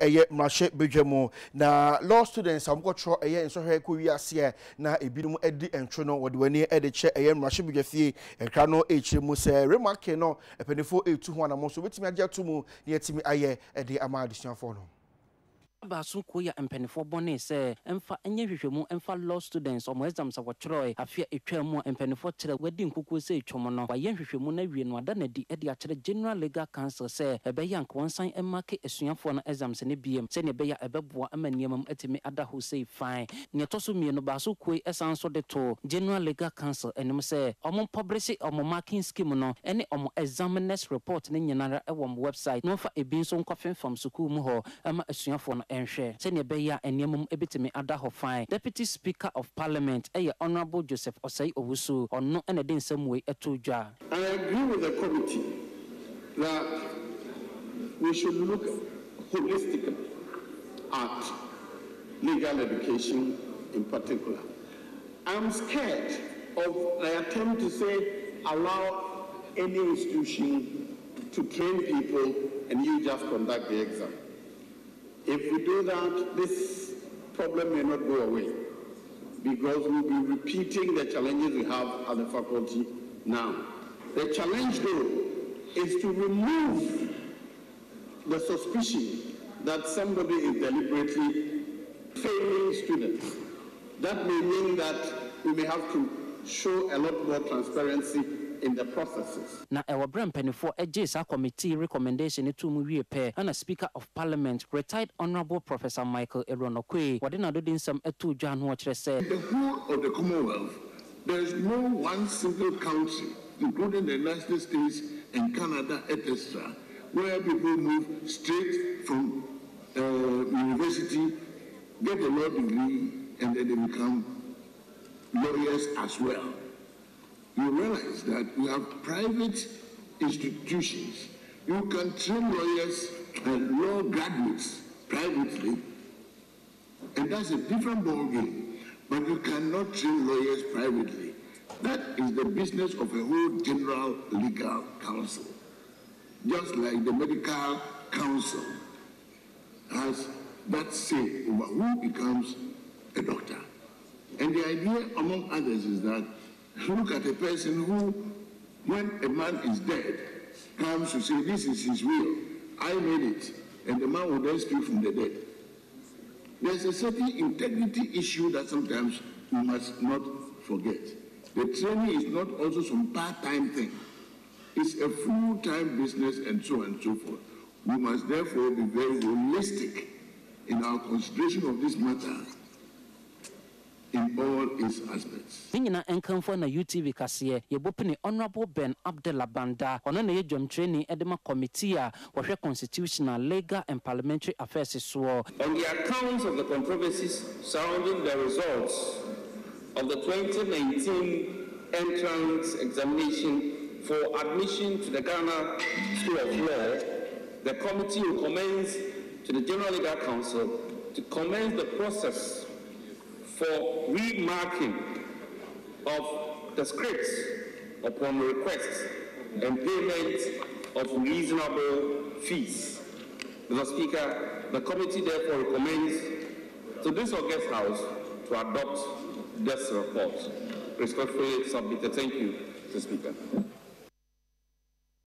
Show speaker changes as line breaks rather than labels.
ɛyɛ mmarahyɛ badwa na law students a wɔkɔtwerɛ ɛyɛ nsɔhwɛ kɔ wiaseɛ na ebinom di ntwo no wɔde w'ani de kyɛ ɛyɛ mmarahyɛ badwa fie. Nkra no ɛkyerɛ mu sɛ remake no mpanimfoɔ ɛtu ho anamɔ so wobɛtumi agye ato mu na yɛatumi ayɛ de ama adesuafoɔ no
baaso kuro yɛ mpanimfoɔ bɔne sɛ ɛmfa ɛnyɛ hwehwɛmu ɛmfa law students ɔmo exams a wɔtwerɛ afe a ɛtwa mu a mpanimfoɔ kyerɛ wadi nkukuo sɛ ɛtwam no wayɛ nhwehwɛmu no awie no ada no adi de akyerɛ general legal council sɛ ɛbɛyɛ anka wɔnsan ɛmake asuafoɔ no exams no biam sɛnea ɛbɛyɛ a ɛbɛboa ama nneɛma mu atumi ada hɔ sei fine. Nea ɛtɔ so mmienu baaso kue ɛsan so de to general legal council anim sɛ ɔmo mpɔbrɛse ɔmo marking scheme no ɛne ɔmo examiners report no nyinara ɛwɔ ɔmo website na wɔmfa ebi nso nkɔfemfam sukuu mu hɔ ɛma asuafoɔ no sɛnea ɛbɛyɛ a ada hɔ deputy speaker of parliament ɛyɛ honourable joseph Osei Owusu ɔno ɛna de nsɛm wei ɛto dwa
I agree with the committee that we should look holistically at legal education in particular. I'm scared of the attempt to say allow any institution to train people and you just conduct the exam. If we do that, this problem may not go away because we'll be repeating the challenges we have at the faculty now. The challenge, though, is to remove the suspicion that somebody is deliberately failing students. That may mean that we may have to show a lot more transparency in the processes.
na ɛwɔ berɛ mpanimfoɔ agye saa committee recommendation no to mu wie pɛ ɛna speaker of parliament retired honourable professor michael eronokoe wɔde n'adode nsɛm ɛto dwa no ɔkyerɛ sɛ
In the whole of the Commonwealth, there is no one single country, including the United States and Canada, etc., where people move straight from uh, university, get a law degree, and then they become lawyers as well. You realize that we have private institutions. You can train lawyers and law graduates privately and that's a different ballgame. But you cannot train lawyers privately. That is the business of a whole general legal council. Just like the medical council has that say over who becomes a doctor. And the idea, among others, is that look at a person who, when a man is dead, comes to say, This is his will, I made it, and the man will then speak from the dead. There's a certain integrity issue that sometimes we must not forget. The training is not also some part-time thing. It's a full-time business and so on and so forth. We must therefore be very holistic in our consideration of this matter in all its aspects.
ne nyinaa nkamfo na utv kaseɛ. Yɛbɔpene honourable ben Abdallah banda ɔno na yɛ dwamkyerɛni de ma committee a wɔhwɛ constitutional legal and parliamentary affairs soɔ.
On the accounts of the controversies surrounding the results of the 2019 entrance examination for admission to the Ghana School of Law, the committee will commence to the General Legal Council to commence the process for remarking of the scripts upon request and payment of reasonable fees. Mr. Speaker, the committee therefore recommends to this August House to adopt this report. Respectfully submitted. Thank you, Mr. Speaker.